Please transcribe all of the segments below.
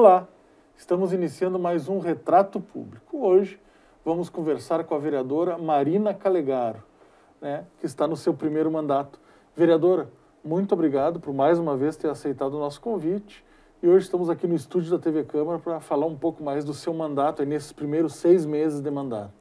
Olá, estamos iniciando mais um Retrato Público. Hoje vamos conversar com a vereadora Marina Calegaro, né, que está no seu primeiro mandato. Vereadora, muito obrigado por mais uma vez ter aceitado o nosso convite. E hoje estamos aqui no estúdio da TV Câmara para falar um pouco mais do seu mandato, nesses primeiros seis meses de mandato.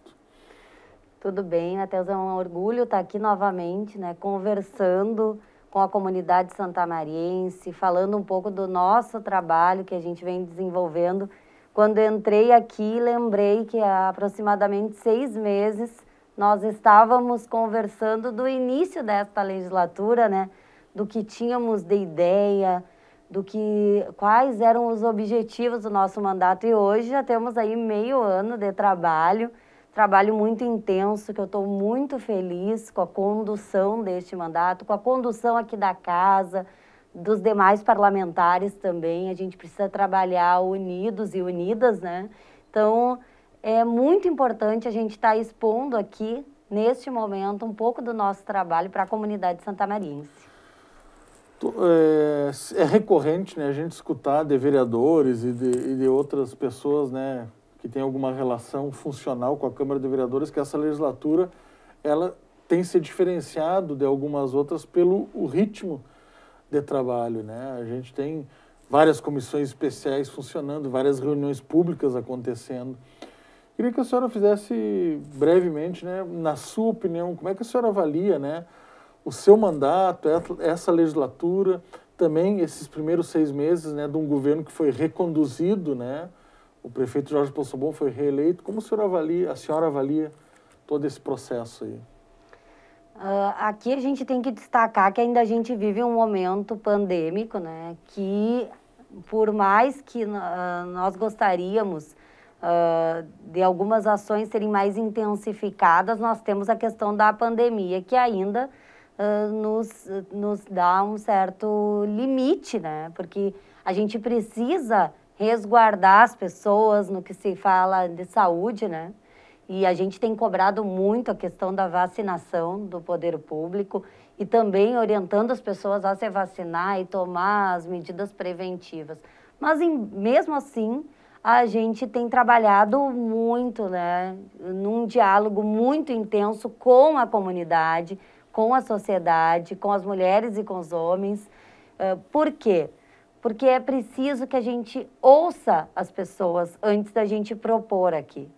Tudo bem, Matheus, é um orgulho estar aqui novamente, né, conversando com a comunidade santamariense, falando um pouco do nosso trabalho que a gente vem desenvolvendo. Quando entrei aqui, lembrei que há aproximadamente seis meses nós estávamos conversando do início desta legislatura, né? Do que tínhamos de ideia, do que quais eram os objetivos do nosso mandato e hoje já temos aí meio ano de trabalho trabalho muito intenso, que eu estou muito feliz com a condução deste mandato, com a condução aqui da casa, dos demais parlamentares também. A gente precisa trabalhar unidos e unidas, né? Então, é muito importante a gente estar tá expondo aqui, neste momento, um pouco do nosso trabalho para a comunidade santamariense. É, é recorrente né, a gente escutar de vereadores e de, e de outras pessoas, né, que tem alguma relação funcional com a Câmara de Vereadores, que essa legislatura ela tem se diferenciado de algumas outras pelo o ritmo de trabalho, né? A gente tem várias comissões especiais funcionando, várias reuniões públicas acontecendo. Queria que a senhora fizesse brevemente, né, na sua opinião, como é que a senhora avalia, né, o seu mandato, essa legislatura, também esses primeiros seis meses, né, de um governo que foi reconduzido, né, o prefeito Jorge Poçobon foi reeleito. Como a senhora avalia, a senhora avalia todo esse processo aí? Uh, aqui a gente tem que destacar que ainda a gente vive um momento pandêmico, né? Que por mais que uh, nós gostaríamos uh, de algumas ações serem mais intensificadas, nós temos a questão da pandemia que ainda nos, nos dá um certo limite, né? Porque a gente precisa resguardar as pessoas no que se fala de saúde, né? E a gente tem cobrado muito a questão da vacinação do poder público e também orientando as pessoas a se vacinar e tomar as medidas preventivas. Mas em, mesmo assim, a gente tem trabalhado muito, né, num diálogo muito intenso com a comunidade, com a sociedade, com as mulheres e com os homens. Uh, por quê? Porque é preciso que a gente ouça as pessoas antes da gente propor aqui.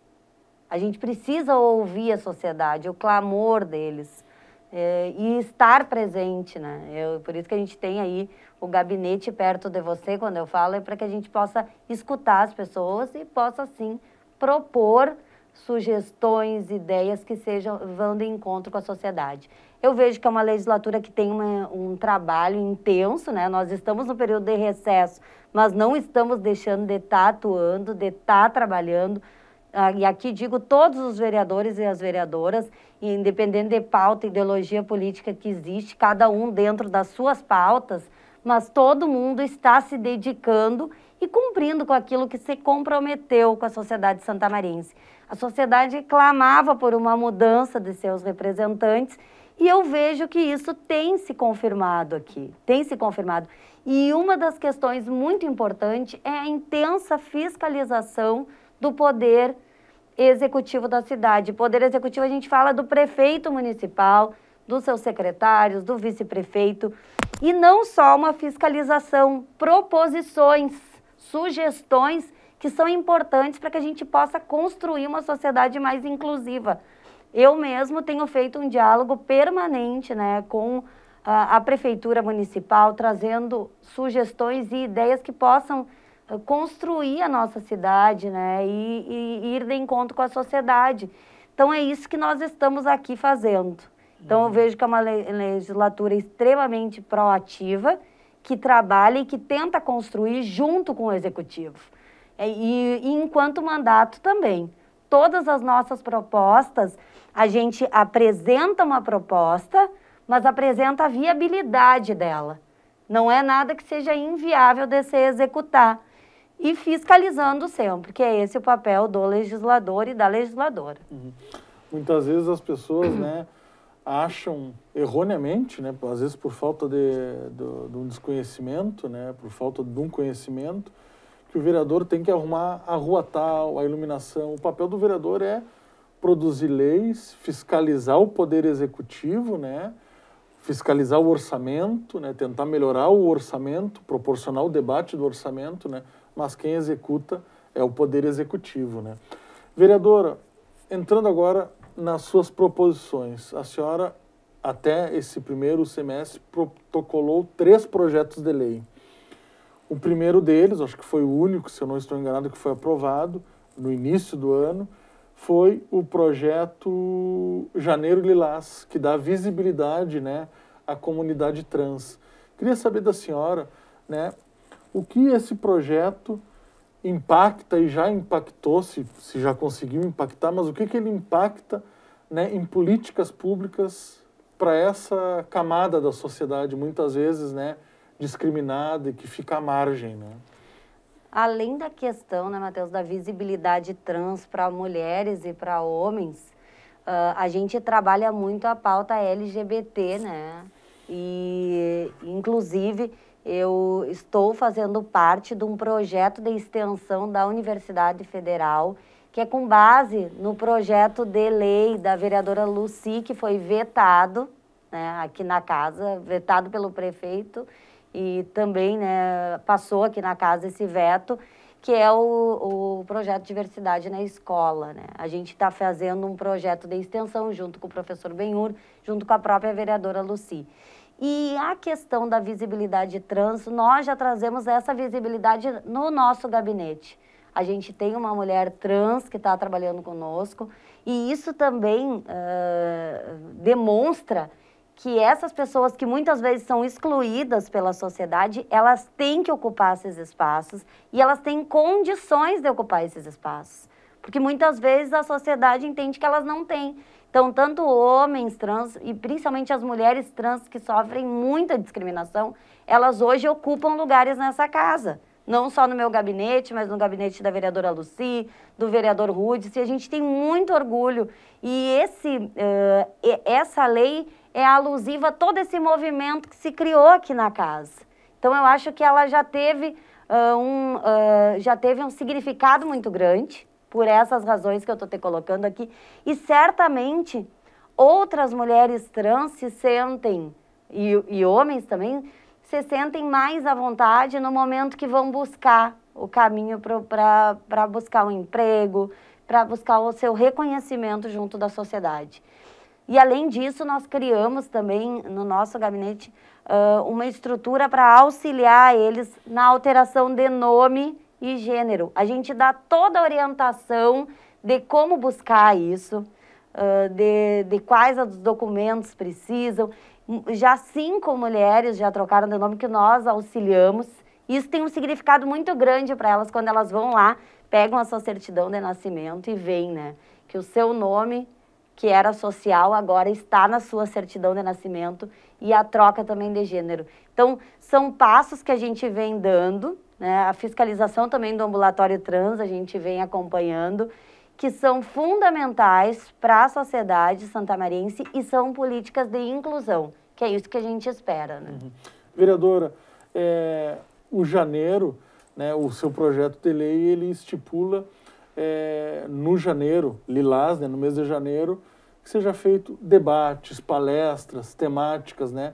A gente precisa ouvir a sociedade, o clamor deles é, e estar presente, né? Eu, por isso que a gente tem aí o gabinete perto de você, quando eu falo, é para que a gente possa escutar as pessoas e possa, sim, propor sugestões, ideias que sejam vão de encontro com a sociedade. Eu vejo que é uma legislatura que tem uma, um trabalho intenso, né? Nós estamos no período de recesso, mas não estamos deixando de estar tá atuando, de estar tá trabalhando. Ah, e aqui digo todos os vereadores e as vereadoras, independente de pauta, ideologia política que existe, cada um dentro das suas pautas, mas todo mundo está se dedicando e cumprindo com aquilo que se comprometeu com a sociedade santamarense. A sociedade clamava por uma mudança de seus representantes e eu vejo que isso tem se confirmado aqui, tem se confirmado. E uma das questões muito importantes é a intensa fiscalização do poder executivo da cidade. Poder executivo, a gente fala do prefeito municipal, dos seus secretários, do vice-prefeito, e não só uma fiscalização, proposições, sugestões que são importantes para que a gente possa construir uma sociedade mais inclusiva. Eu mesmo tenho feito um diálogo permanente né, com a, a prefeitura municipal, trazendo sugestões e ideias que possam uh, construir a nossa cidade né, e, e, ir de encontro com a sociedade. Então, é isso que nós estamos aqui fazendo. Então, eu uhum. vejo que é uma legislatura extremamente proativa, que trabalha e que tenta construir junto com o executivo. E, e enquanto mandato também. Todas as nossas propostas a gente apresenta uma proposta, mas apresenta a viabilidade dela. Não é nada que seja inviável de se executar. E fiscalizando sempre, que é esse o papel do legislador e da legisladora. Uhum. Muitas vezes as pessoas né, acham erroneamente, né, às vezes por falta de, de, de um desconhecimento, né, por falta de um conhecimento, que o vereador tem que arrumar a rua tal, a iluminação. O papel do vereador é produzir leis, fiscalizar o poder executivo, né? fiscalizar o orçamento, né? tentar melhorar o orçamento, proporcionar o debate do orçamento, né? mas quem executa é o poder executivo. Né? Vereadora, entrando agora nas suas proposições, a senhora até esse primeiro semestre protocolou três projetos de lei. O primeiro deles, acho que foi o único, se eu não estou enganado, que foi aprovado no início do ano, foi o projeto Janeiro Lilás, que dá visibilidade né, à comunidade trans. Queria saber da senhora né, o que esse projeto impacta e já impactou, se, se já conseguiu impactar, mas o que, que ele impacta né, em políticas públicas para essa camada da sociedade, muitas vezes né, discriminada e que fica à margem. Né? Além da questão, né, Matheus, da visibilidade trans para mulheres e para homens, uh, a gente trabalha muito a pauta LGBT, né? E, inclusive, eu estou fazendo parte de um projeto de extensão da Universidade Federal, que é com base no projeto de lei da vereadora Luci, que foi vetado né, aqui na casa, vetado pelo prefeito, e também né, passou aqui na casa esse veto, que é o, o projeto Diversidade na Escola. Né? A gente está fazendo um projeto de extensão junto com o professor Benhur, junto com a própria vereadora Luci. E a questão da visibilidade trans, nós já trazemos essa visibilidade no nosso gabinete. A gente tem uma mulher trans que está trabalhando conosco e isso também uh, demonstra que essas pessoas que muitas vezes são excluídas pela sociedade, elas têm que ocupar esses espaços e elas têm condições de ocupar esses espaços. Porque muitas vezes a sociedade entende que elas não têm. Então, tanto homens trans e principalmente as mulheres trans que sofrem muita discriminação, elas hoje ocupam lugares nessa casa. Não só no meu gabinete, mas no gabinete da vereadora Luci, do vereador Rudes, e a gente tem muito orgulho. E esse, uh, essa lei é alusiva a todo esse movimento que se criou aqui na casa. Então eu acho que ela já teve, uh, um, uh, já teve um significado muito grande, por essas razões que eu estou te colocando aqui, e certamente outras mulheres trans se sentem, e, e homens também, se sentem mais à vontade no momento que vão buscar o caminho para buscar um emprego, para buscar o seu reconhecimento junto da sociedade. E além disso, nós criamos também no nosso gabinete uh, uma estrutura para auxiliar eles na alteração de nome e gênero. A gente dá toda a orientação de como buscar isso, de, de quais os documentos precisam. Já cinco mulheres já trocaram de nome que nós auxiliamos. Isso tem um significado muito grande para elas quando elas vão lá, pegam a sua certidão de nascimento e veem, né? Que o seu nome que era social, agora está na sua certidão de nascimento e a troca também de gênero. Então, são passos que a gente vem dando, né? a fiscalização também do ambulatório trans, a gente vem acompanhando, que são fundamentais para a sociedade santamariense e são políticas de inclusão, que é isso que a gente espera. Né? Uhum. Vereadora, é, o janeiro, né, o seu projeto de lei, ele estipula é, no janeiro, lilás, né, no mês de janeiro, que seja feito debates, palestras, temáticas, né?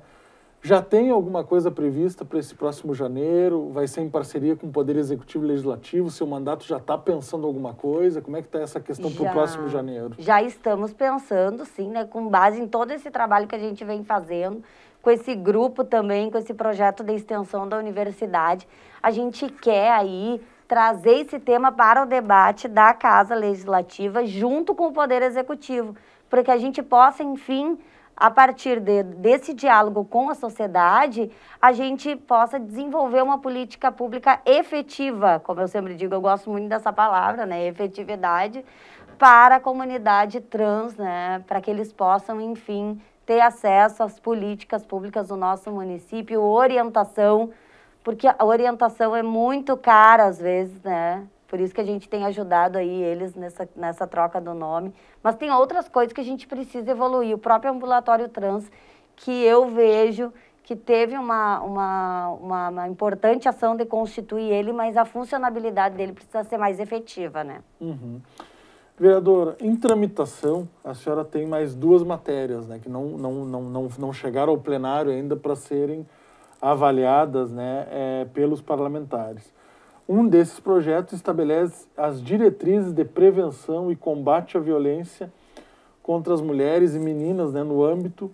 Já tem alguma coisa prevista para esse próximo janeiro? Vai ser em parceria com o Poder Executivo e Legislativo? Seu mandato já está pensando alguma coisa? Como é que está essa questão para o próximo janeiro? Já estamos pensando, sim, né, com base em todo esse trabalho que a gente vem fazendo, com esse grupo também, com esse projeto de extensão da universidade. A gente quer aí trazer esse tema para o debate da Casa Legislativa junto com o Poder Executivo, para que a gente possa, enfim, a partir de, desse diálogo com a sociedade, a gente possa desenvolver uma política pública efetiva, como eu sempre digo, eu gosto muito dessa palavra, né, efetividade, para a comunidade trans, né, para que eles possam, enfim, ter acesso às políticas públicas do nosso município, orientação, porque a orientação é muito cara às vezes, né? Por isso que a gente tem ajudado aí eles nessa, nessa troca do nome. Mas tem outras coisas que a gente precisa evoluir. O próprio ambulatório trans, que eu vejo que teve uma, uma, uma, uma, importante ação de constituir ele, mas a funcionalidade dele precisa ser mais efetiva, né? Uhum. Vereadora, em tramitação, a senhora tem mais duas matérias, né, que não, não, não, não, não chegaram ao plenário ainda para serem avaliadas né, é, pelos parlamentares. Um desses projetos estabelece as diretrizes de prevenção e combate à violência contra as mulheres e meninas né, no âmbito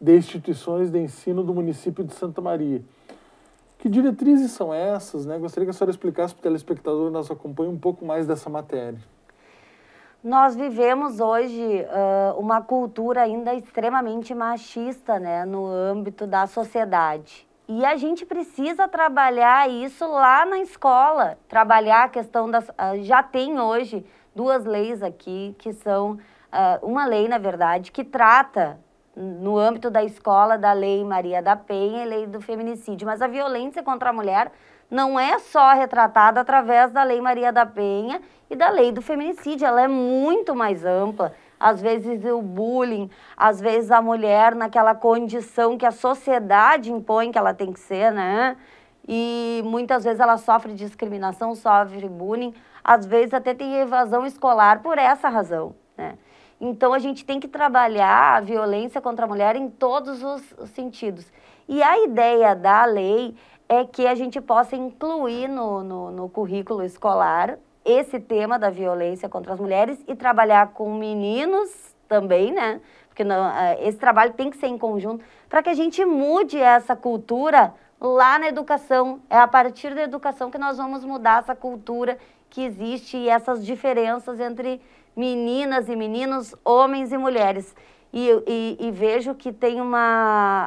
de instituições de ensino do município de Santa Maria. Que diretrizes são essas? Né? Gostaria que a senhora explicasse para o telespectador que nos acompanha um pouco mais dessa matéria. Nós vivemos hoje uh, uma cultura ainda extremamente machista né, no âmbito da sociedade. E a gente precisa trabalhar isso lá na escola, trabalhar a questão das. Uh, já tem hoje duas leis aqui que são. Uh, uma lei, na verdade, que trata no âmbito da escola da Lei Maria da Penha e Lei do Feminicídio. Mas a violência contra a mulher não é só retratada através da Lei Maria da Penha e da Lei do Feminicídio, ela é muito mais ampla. Às vezes o bullying, às vezes a mulher naquela condição que a sociedade impõe que ela tem que ser, né? E muitas vezes ela sofre discriminação, sofre bullying, às vezes até tem evasão escolar por essa razão, né? Então, a gente tem que trabalhar a violência contra a mulher em todos os sentidos. E a ideia da lei é que a gente possa incluir no, no, no currículo escolar esse tema da violência contra as mulheres e trabalhar com meninos também, né? Porque não, é, esse trabalho tem que ser em conjunto para que a gente mude essa cultura lá na educação. É a partir da educação que nós vamos mudar essa cultura que existe e essas diferenças entre meninas e meninos, homens e mulheres. E, e, e vejo que tem uma.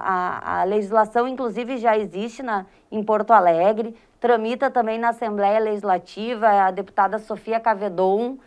A, a, legislação, inclusive, já existe na, em Porto Alegre, tramita também na Assembleia Legislativa, a deputada Sofia Cavedon,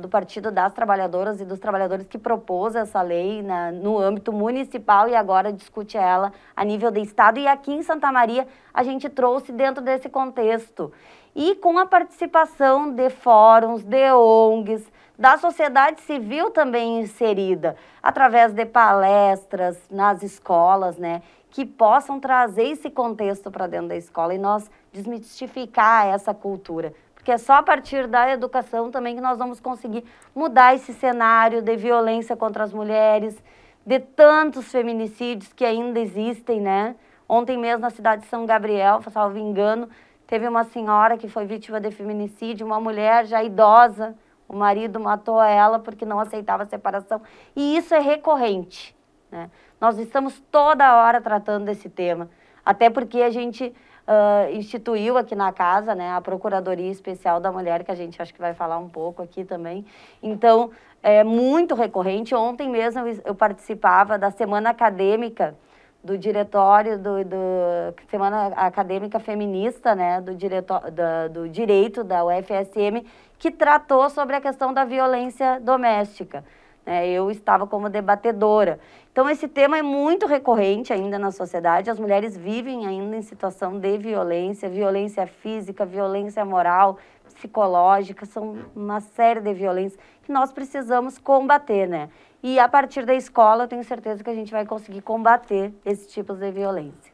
do Partido das Trabalhadoras e dos Trabalhadores, que propôs essa lei na, no âmbito municipal e agora discute ela a nível de Estado. E aqui em Santa Maria, a gente trouxe dentro desse contexto. E com a participação de fóruns, de ONGs, da sociedade civil também inserida, através de palestras nas escolas, né, que possam trazer esse contexto para dentro da escola e nós desmistificar essa cultura. Porque é só a partir da educação também que nós vamos conseguir mudar esse cenário de violência contra as mulheres, de tantos feminicídios que ainda existem, né? Ontem mesmo na cidade de São Gabriel, salvo engano, teve uma senhora que foi vítima de feminicídio, uma mulher já idosa, o marido matou ela porque não aceitava a separação. E isso é recorrente. Né? Nós estamos toda hora tratando desse tema. Até porque a gente uh, instituiu aqui na casa né, a Procuradoria Especial da Mulher, que a gente acho que vai falar um pouco aqui também. Então, é muito recorrente. Ontem mesmo eu participava da Semana Acadêmica do diretório do, do, Semana Acadêmica Feminista, né, do, diretor, do, direito da UFSM, que tratou sobre a questão da violência doméstica. Né? Eu estava como debatedora. Então, esse tema é muito recorrente ainda na sociedade. As mulheres vivem ainda em situação de violência, violência física, violência moral, psicológica, são uma série de violências que nós precisamos combater, né? E a partir da escola, eu tenho certeza que a gente vai conseguir combater esses tipos de violência.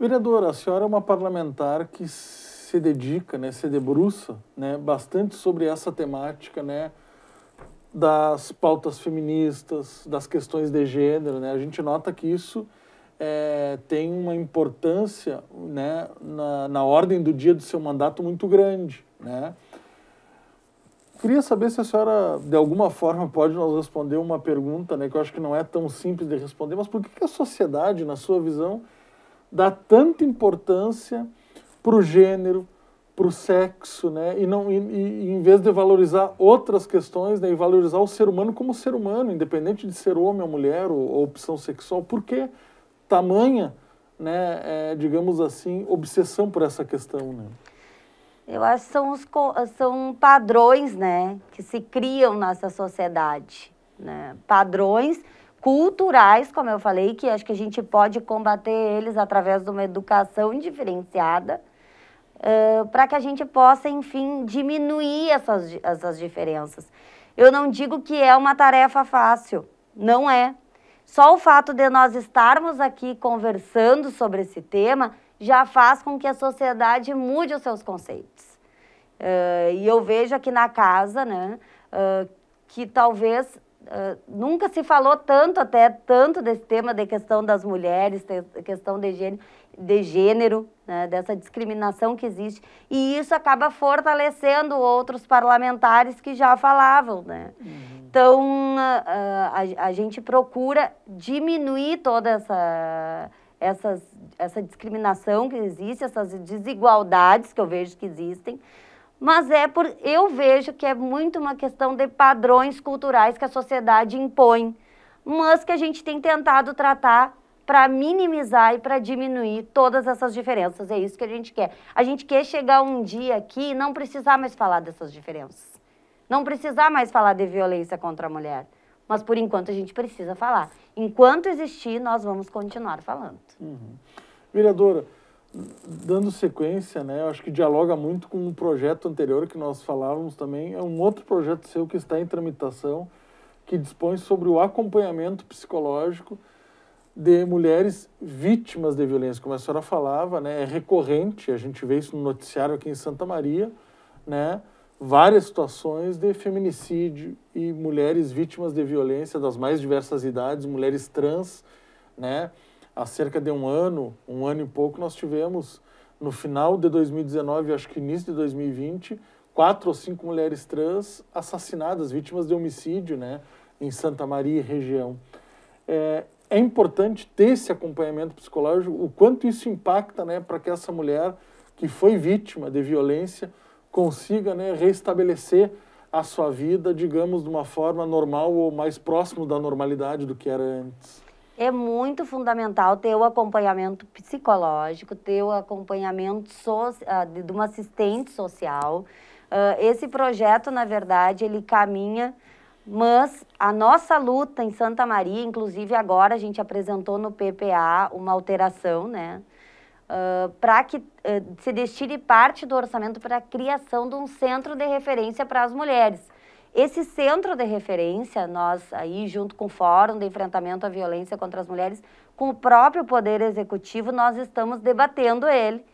Vereadora, a senhora é uma parlamentar que se dedica, né, se debruça, né, bastante sobre essa temática, né, das pautas feministas, das questões de gênero, né? A gente nota que isso é, tem uma importância, né, na, na ordem do dia do seu mandato muito grande, né? Queria saber se a senhora, de alguma forma, pode nos responder uma pergunta, né, que eu acho que não é tão simples de responder, mas por que, que a sociedade, na sua visão, dá tanta importância para o gênero, para o sexo, né? E não, e, e, em vez de valorizar outras questões, né? E valorizar o ser humano como ser humano, independente de ser homem ou mulher ou, ou opção sexual. Por que tamanha, né? É, digamos assim, obsessão por essa questão, né? Eu acho que são, os, são padrões, né? Que se criam nessa sociedade, né? Padrões culturais, como eu falei, que acho que a gente pode combater eles através de uma educação diferenciada, uh, para que a gente possa, enfim, diminuir essas, essas diferenças. Eu não digo que é uma tarefa fácil, não é. Só o fato de nós estarmos aqui conversando sobre esse tema já faz com que a sociedade mude os seus conceitos. Uh, e eu vejo aqui na casa, né, uh, que talvez uh, nunca se falou tanto, até tanto desse tema da questão das mulheres, questão de gênero, de gênero né, dessa discriminação que existe. E isso acaba fortalecendo outros parlamentares que já falavam. Né? Uhum. Então, a, a, a gente procura diminuir toda essa essas, essa discriminação que existe, essas desigualdades que eu vejo que existem, mas é por eu vejo que é muito uma questão de padrões culturais que a sociedade impõe, mas que a gente tem tentado tratar para minimizar e para diminuir todas essas diferenças. É isso que a gente quer. A gente quer chegar um dia aqui e não precisar mais falar dessas diferenças. Não precisar mais falar de violência contra a mulher. Mas por enquanto a gente precisa falar. Enquanto existir, nós vamos continuar falando. Uhum. Vereadora, dando sequência, né, eu acho que dialoga muito com um projeto anterior que nós falávamos também, é um outro projeto seu que está em tramitação, que dispõe sobre o acompanhamento psicológico de mulheres vítimas de violência. Como a senhora falava, né, é recorrente, a gente vê isso no noticiário aqui em Santa Maria, né, várias situações de feminicídio e mulheres vítimas de violência das mais diversas idades, mulheres trans, né? Há cerca de um ano, um ano e pouco, nós tivemos, no final de 2019, acho que início de 2020, quatro ou cinco mulheres trans assassinadas, vítimas de homicídio, né? Em Santa Maria e região. É, é importante ter esse acompanhamento psicológico, o quanto isso impacta, né? Para que essa mulher que foi vítima de violência consiga né, restabelecer a sua vida, digamos, de uma forma normal ou mais próximo da normalidade do que era antes. É muito fundamental ter o acompanhamento psicológico, ter o acompanhamento so ah, de uma assistente social. Uh, esse projeto, na verdade, ele caminha, mas a nossa luta em Santa Maria, inclusive agora a gente apresentou no PPA uma alteração, né? uh, para que uh, se destine parte do orçamento para a criação de um centro de referência para as mulheres. Esse centro de referência, nós aí, junto com o Fórum de Enfrentamento à Violência contra as Mulheres, com o próprio Poder Executivo, nós estamos debatendo ele.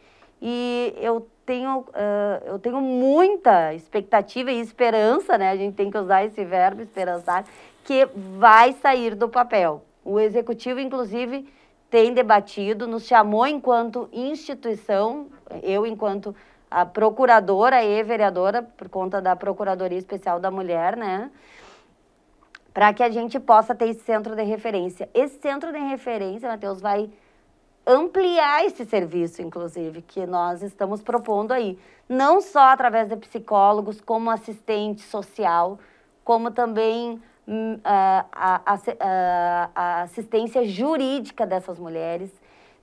E eu tenho, uh, eu tenho muita expectativa e esperança, né? A gente tem que usar esse verbo, esperançar, que vai sair do papel. O Executivo, inclusive, tem debatido, nos chamou enquanto instituição, eu enquanto a procuradora e vereadora, por conta da Procuradoria Especial da Mulher, né? Para que a gente possa ter esse centro de referência. Esse centro de referência, Matheus, vai ampliar esse serviço, inclusive, que nós estamos propondo aí. Não só através de psicólogos, como assistente social, como também Hum, a, a, a, assistência jurídica dessas mulheres.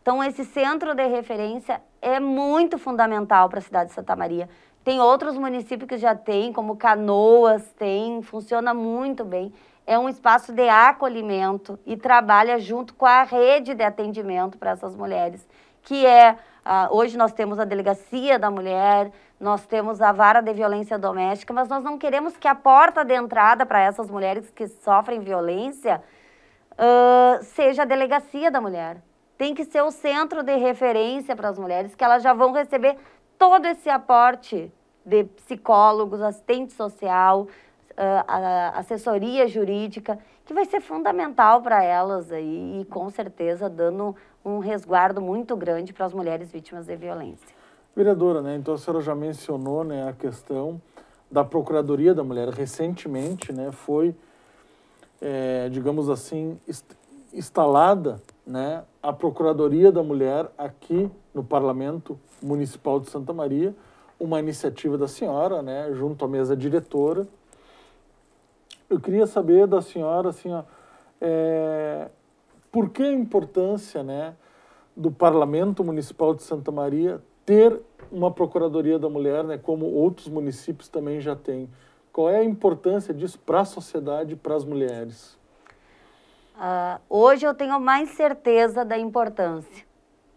Então, esse centro de referência é muito fundamental para a cidade de Santa Maria. Tem outros municípios que já têm, como Canoas, tem, funciona muito bem. É um espaço de acolhimento e trabalha junto com a rede de atendimento para essas mulheres, que é, uh, hoje nós temos a Delegacia da Mulher, nós temos a vara de violência doméstica, mas nós não queremos que a porta de entrada para essas mulheres que sofrem violência uh, seja a delegacia da mulher. Tem que ser o centro de referência para as mulheres, que elas já vão receber todo esse aporte de psicólogos, assistente social, uh, assessoria jurídica, que vai ser fundamental para elas aí e com certeza dando um resguardo muito grande para as mulheres vítimas de violência. Vereadora, né, então a senhora já mencionou né, a questão da Procuradoria da Mulher. Recentemente né, foi, é, digamos assim, instalada né, a Procuradoria da Mulher aqui no Parlamento Municipal de Santa Maria, uma iniciativa da senhora, né, junto à mesa diretora. Eu queria saber da senhora, assim, ó, é, por que a importância né, do Parlamento Municipal de Santa Maria ter uma Procuradoria da Mulher, né, como outros municípios também já têm. Qual é a importância disso para a sociedade e para as mulheres? Uh, hoje eu tenho mais certeza da importância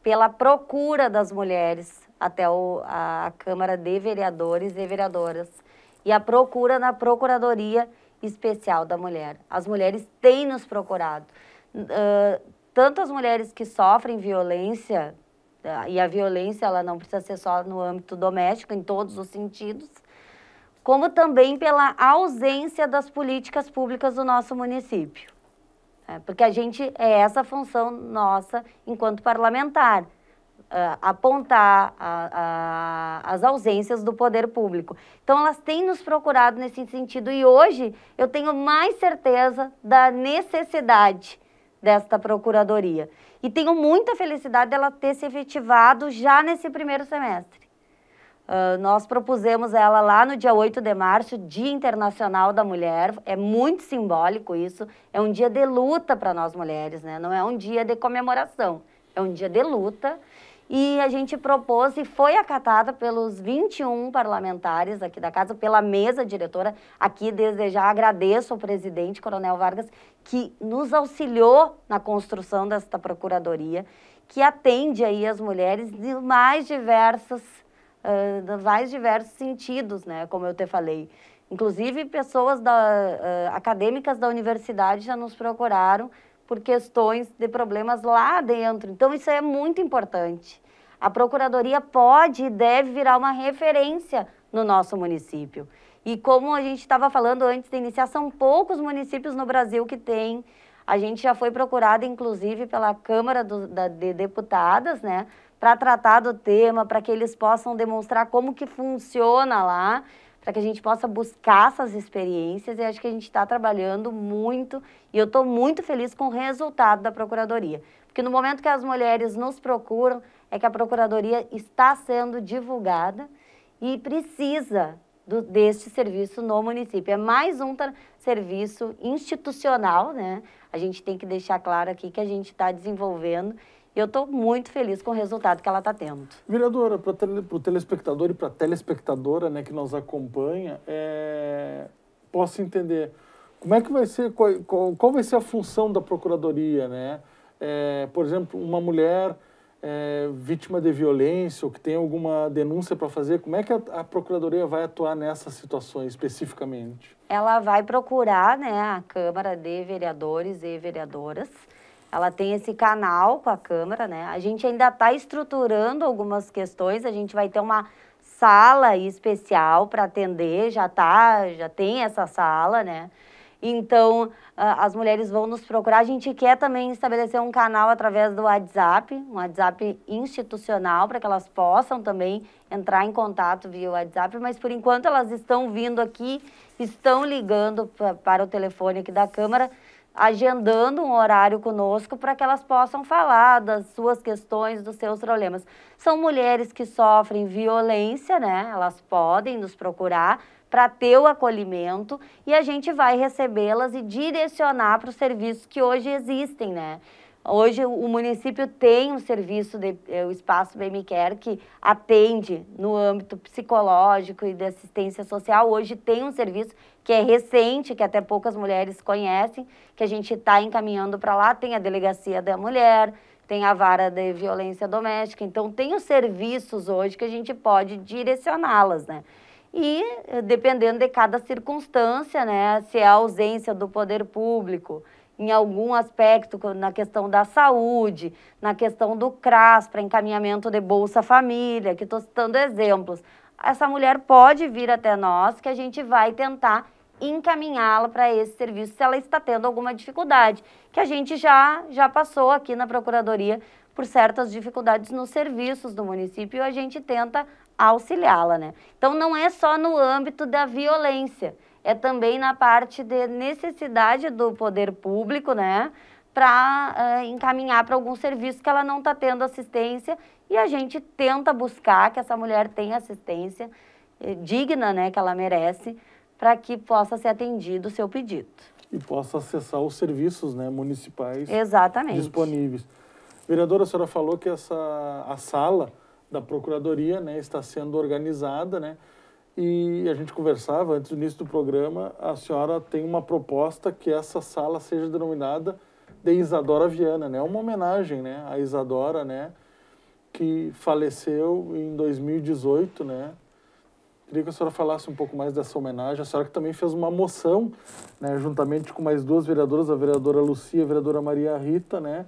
pela procura das mulheres até o, a Câmara de Vereadores e Vereadoras e a procura na Procuradoria Especial da Mulher. As mulheres têm nos procurado. uh, tanto as mulheres que sofrem violência, uh, e a violência ela não precisa ser só no âmbito doméstico, em todos os sentidos, como também pela ausência das políticas públicas do nosso município. É, porque a gente é essa função nossa enquanto parlamentar, uh, apontar a, a, as ausências do poder público. Então, elas têm nos procurado nesse sentido e hoje eu tenho mais certeza da necessidade desta procuradoria. E tenho muita felicidade dela ter se efetivado já nesse primeiro semestre. Uh, nós propusemos ela lá no dia 8 de março, Dia Internacional da Mulher. É muito simbólico isso. É um dia de luta para nós mulheres, né? Não é um dia de comemoração. É um dia de luta e a gente propôs e foi acatada pelos 21 parlamentares aqui da casa, pela mesa diretora. Aqui, desde já, agradeço ao presidente, Coronel Vargas, que nos auxiliou na construção desta procuradoria, que atende aí as mulheres de mais diversas, uh, mais diversos sentidos, né, como eu te falei. Inclusive, pessoas da, uh, acadêmicas da universidade já nos procuraram por questões de problemas lá dentro. Então, isso é muito importante. A Procuradoria pode e deve virar uma referência no nosso município. E como a gente estava falando antes de iniciar, são poucos municípios no Brasil que têm. A gente já foi procurada, inclusive, pela Câmara do, da, de Deputadas, né? Para tratar do tema, para que eles possam demonstrar como que funciona lá para que a gente possa buscar essas experiências e acho que a gente está trabalhando muito e eu estou muito feliz com o resultado da Procuradoria. Porque no momento que as mulheres nos procuram, é que a Procuradoria está sendo divulgada e precisa do, deste serviço no município. É mais um serviço institucional, né? A gente tem que deixar claro aqui que a gente está desenvolvendo eu estou muito feliz com o resultado que ela está tendo. Vereadora, para o telespectador e para a telespectadora né, que nos acompanha, é... posso entender como é que vai ser, qual, qual, vai ser a função da Procuradoria, né? É, por exemplo, uma mulher é, vítima de violência ou que tem alguma denúncia para fazer, como é que a, a, Procuradoria vai atuar nessas situações especificamente? Ela vai procurar né, a Câmara de Vereadores e Vereadoras, ela tem esse canal com a Câmara, né? A gente ainda está estruturando algumas questões, a gente vai ter uma sala especial para atender, já tá, já tem essa sala, né? Então, as mulheres vão nos procurar. A gente quer também estabelecer um canal através do WhatsApp, um WhatsApp institucional, para que elas possam também entrar em contato via WhatsApp, mas por enquanto elas estão vindo aqui, estão ligando para o telefone aqui da Câmara, agendando um horário conosco para que elas possam falar das suas questões, dos seus problemas. São mulheres que sofrem violência, né? Elas podem nos procurar para ter o acolhimento e a gente vai recebê-las e direcionar para os serviços que hoje existem, né? Hoje o município tem um serviço, de, é, o Espaço BMCare, que atende no âmbito psicológico e de assistência social. Hoje tem um serviço que é recente, que até poucas mulheres conhecem, que a gente está encaminhando para lá. Tem a Delegacia da Mulher, tem a Vara de Violência Doméstica. Então, tem os serviços hoje que a gente pode direcioná-las, né? E dependendo de cada circunstância, né? Se é a ausência do poder público, em algum aspecto, na questão da saúde, na questão do CRAS, para encaminhamento de Bolsa Família, que estou citando exemplos. Essa mulher pode vir até nós, que a gente vai tentar encaminhá-la para esse serviço se ela está tendo alguma dificuldade, que a gente já, já passou aqui na Procuradoria por certas dificuldades nos serviços do município e a gente tenta auxiliá-la, né? Então não é só no âmbito da violência, é também na parte de necessidade do poder público, né? Para uh, eh, encaminhar para algum serviço que ela não está tendo assistência e a gente tenta buscar que essa mulher tenha assistência eh, digna, né? Que ela merece, para que possa ser atendido o seu pedido. E possa acessar os serviços né, municipais Exatamente. disponíveis. Vereadora, a senhora falou que essa, a sala da Procuradoria né, está sendo organizada, né? E a gente conversava antes do início do programa, a senhora tem uma proposta que essa sala seja denominada de Isadora Viana, né? Uma homenagem, né, a Isadora, né, que faleceu em 2018, né? Queria que a senhora falasse um pouco mais dessa homenagem. A senhora que também fez uma moção, né, juntamente com mais duas vereadoras, a vereadora Lucia e a vereadora Maria Rita, né,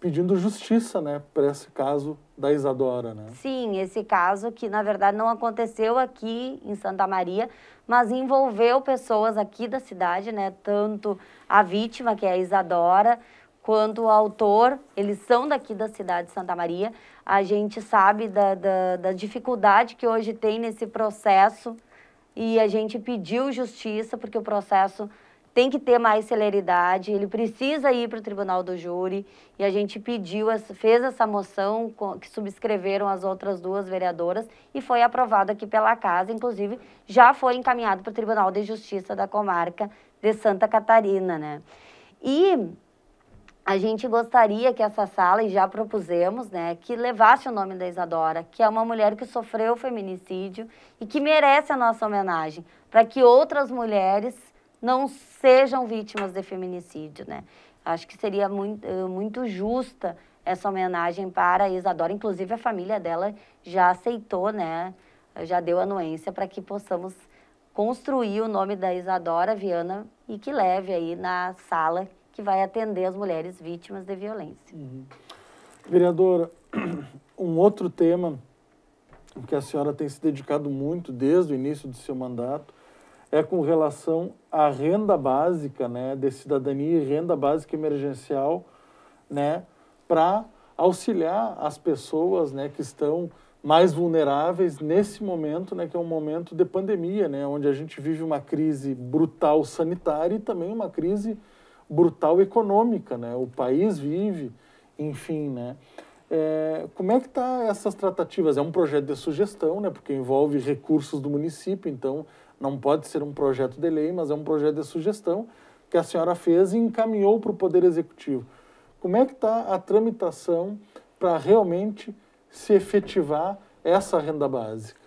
pedindo justiça, né, para esse caso da Isadora, né? Sim, esse caso que na verdade não aconteceu aqui em Santa Maria, mas envolveu pessoas aqui da cidade, né, tanto a vítima, que é a Isadora, quanto o autor, eles são daqui da cidade de Santa Maria. A gente sabe da, da, da dificuldade que hoje tem nesse processo e a gente pediu justiça porque o processo tem que ter mais celeridade, ele precisa ir para o tribunal do júri e a gente pediu, fez essa moção que subscreveram as outras duas vereadoras e foi aprovado aqui pela casa, inclusive já foi encaminhado para o Tribunal de Justiça da comarca de Santa Catarina, né? E a gente gostaria que essa sala, e já propusemos, né, que levasse o nome da Isadora, que é uma mulher que sofreu feminicídio e que merece a nossa homenagem, para que outras mulheres não sejam vítimas de feminicídio, né? Acho que seria muito, eh, muito justa essa homenagem para a Isadora, inclusive a família dela já aceitou, né, já deu anuência para que possamos construir o nome da Isadora Viana e que leve aí na sala que vai atender as mulheres vítimas de violência. Uhum. Vereadora, um outro tema que a senhora tem se dedicado muito desde o início do seu mandato é com relação à renda básica, né, de cidadania e renda básica emergencial, né, para auxiliar as pessoas, né, que estão mais vulneráveis nesse momento, né, que é um momento de pandemia, né, onde a gente vive uma crise brutal sanitária e também uma crise brutal econômica, né? O país vive, enfim, né? É, como é que está essas tratativas? É um projeto de sugestão, né? Porque envolve recursos do município, então não pode ser um projeto de lei, mas é um projeto de sugestão que a senhora fez e encaminhou para o Poder Executivo. Como é que está a tramitação para realmente se efetivar essa renda básica?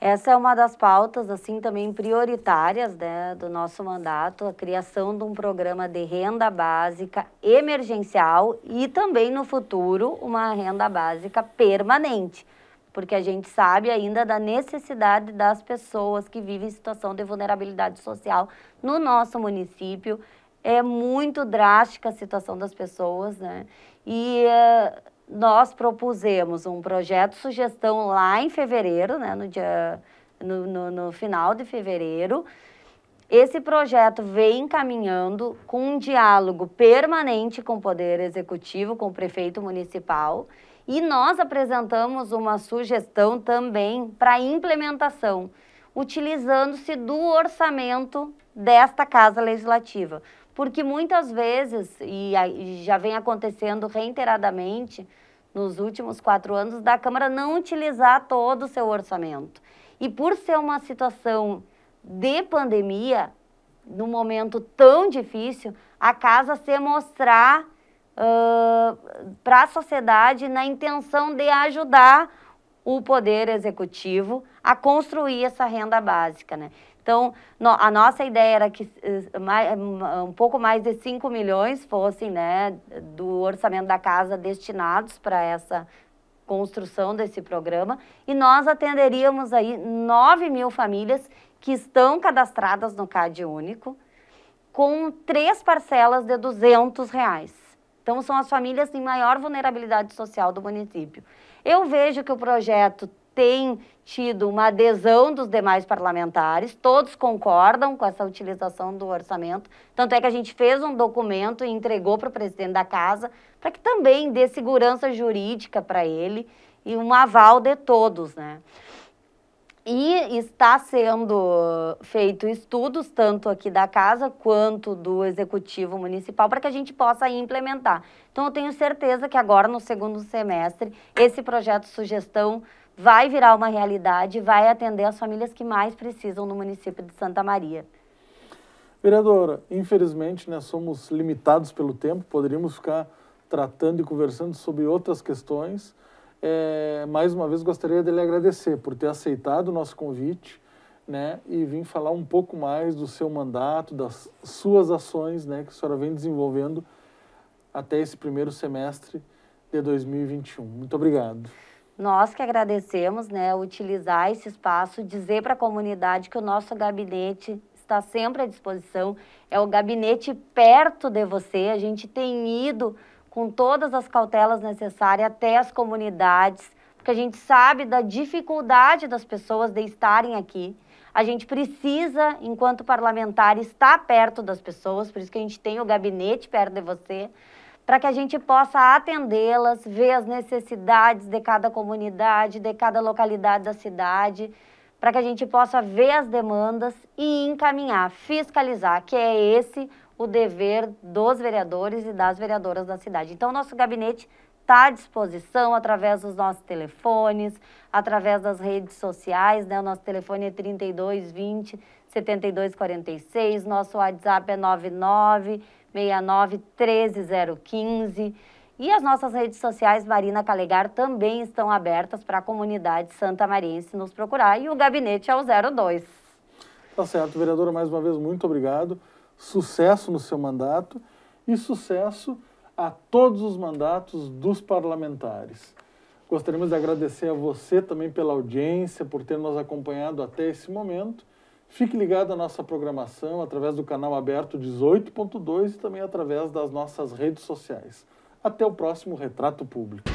Essa é uma das pautas, assim, também prioritárias né, do nosso mandato, a criação de um programa de renda básica emergencial e também, no futuro, uma renda básica permanente, porque a gente sabe ainda da necessidade das pessoas que vivem em situação de vulnerabilidade social no nosso município. É muito drástica a situação das pessoas, né? E... Uh, nós propusemos um projeto sugestão lá em fevereiro, né, no, dia, no, no, no final de fevereiro. Esse projeto vem caminhando com um diálogo permanente com o Poder Executivo, com o prefeito municipal, e nós apresentamos uma sugestão também para implementação, utilizando-se do orçamento desta Casa Legislativa porque muitas vezes, e já vem acontecendo reiteradamente nos últimos quatro anos, da Câmara não utilizar todo o seu orçamento. E por ser uma situação de pandemia, num momento tão difícil, a casa se mostrar uh, para a sociedade na intenção de ajudar o Poder Executivo a construir essa renda básica. Né? Então, no, a nossa ideia era que uh, mais, um pouco mais de 5 milhões fossem né, do orçamento da casa destinados para essa construção desse programa e nós atenderíamos aí 9 mil famílias que estão cadastradas no CAD único com três parcelas de 200 reais. Então, são as famílias em maior vulnerabilidade social do município. Eu vejo que o projeto tem tido uma adesão dos demais parlamentares, todos concordam com essa utilização do orçamento. Tanto é que a gente fez um documento e entregou para o presidente da casa, para que também dê segurança jurídica para ele e um aval de todos, né? E está sendo feito estudos, tanto aqui da casa quanto do executivo municipal, para que a gente possa implementar. Então, eu tenho certeza que agora, no segundo semestre, esse projeto sugestão vai virar uma realidade, vai atender as famílias que mais precisam no município de Santa Maria. Vereadora, infelizmente nós somos limitados pelo tempo, poderíamos ficar tratando e conversando sobre outras questões. É, mais uma vez gostaria de lhe agradecer por ter aceitado o nosso convite né, e vir falar um pouco mais do seu mandato, das suas ações né, que a senhora vem desenvolvendo até esse primeiro semestre de 2021. Muito obrigado. Nós que agradecemos, né, utilizar esse espaço, dizer para a comunidade que o nosso gabinete está sempre à disposição. É o gabinete perto de você. A gente tem ido com todas as cautelas necessárias até as comunidades, porque a gente sabe da dificuldade das pessoas de estarem aqui. A gente precisa, enquanto parlamentar, estar perto das pessoas, por isso que a gente tem o gabinete perto de você para que a gente possa atendê-las, ver as necessidades de cada comunidade, de cada localidade da cidade, para que a gente possa ver as demandas e encaminhar, fiscalizar, que é esse o dever dos vereadores e das vereadoras da cidade. Então, nosso gabinete está à disposição através dos nossos telefones, através das redes sociais, né? O nosso telefone é 3220 7246, nosso WhatsApp é 99 69 13015. E as nossas redes sociais Marina Calegar também estão abertas para a comunidade santa mariense nos procurar e o gabinete é o 02. Tá certo, vereadora, mais uma vez muito obrigado. Sucesso no seu mandato e sucesso a todos os mandatos dos parlamentares. Gostaríamos de agradecer a você também pela audiência, por ter nos acompanhado até esse momento Fique ligado à nossa programação através do canal aberto 18.2 e também através das nossas redes sociais. Até o próximo Retrato Público.